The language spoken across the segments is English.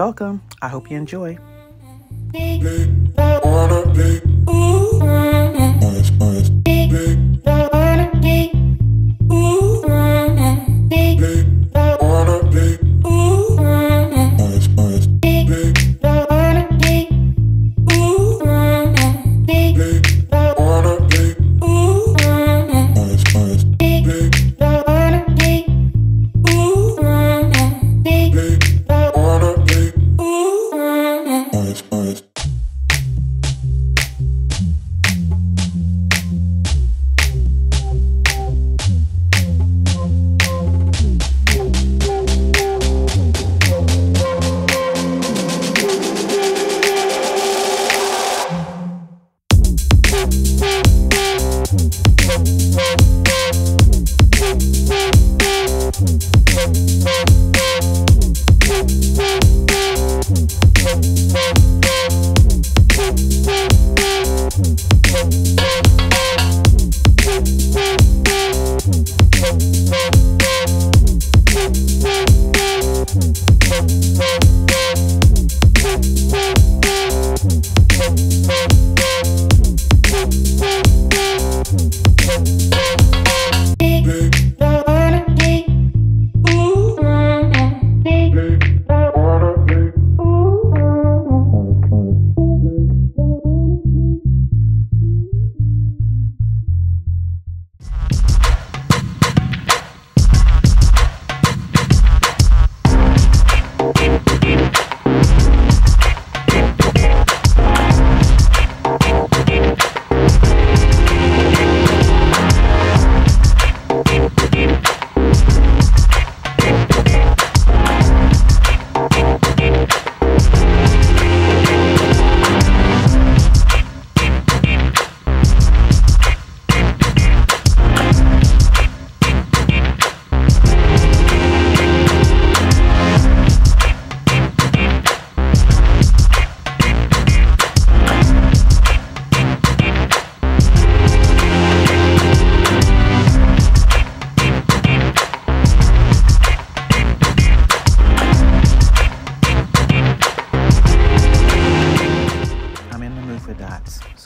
Welcome. I hope you enjoy.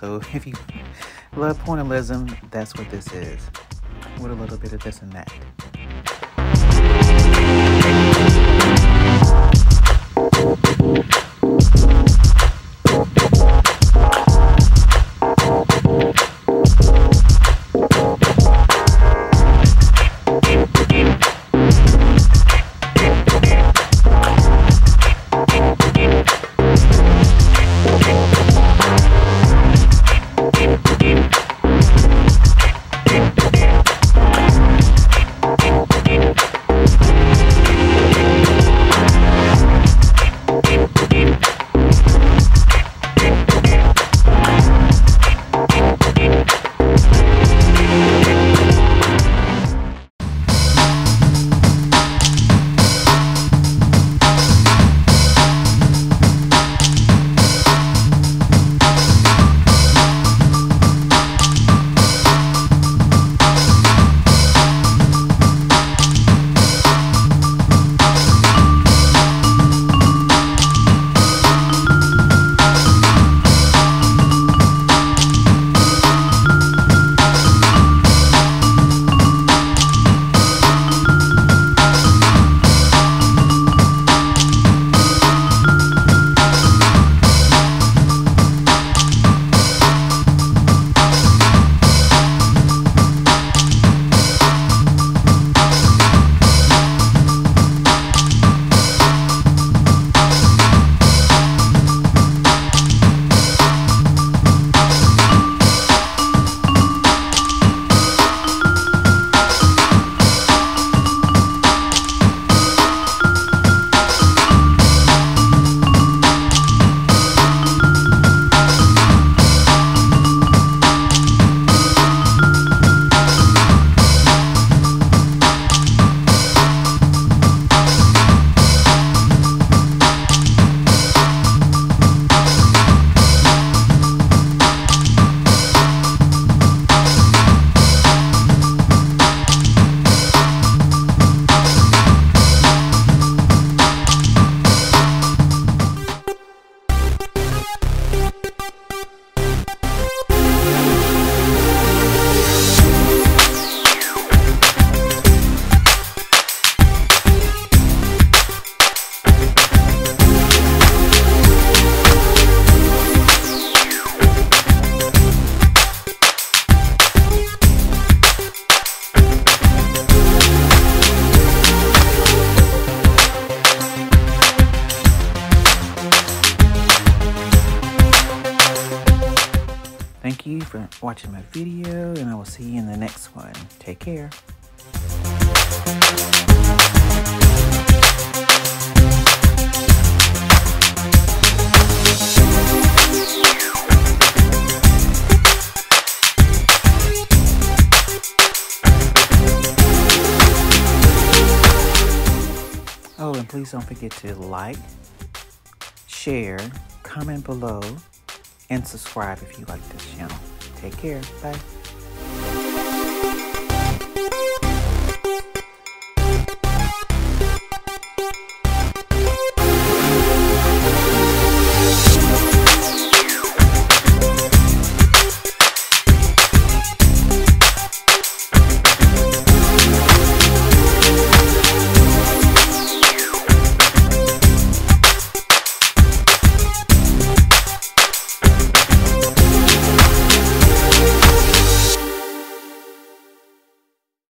So if you love pointillism, that's what this is. With a little bit of this and that. For watching my video, and I will see you in the next one. Take care. Oh, and please don't forget to like, share, comment below, and subscribe if you like this channel. Take care. Bye.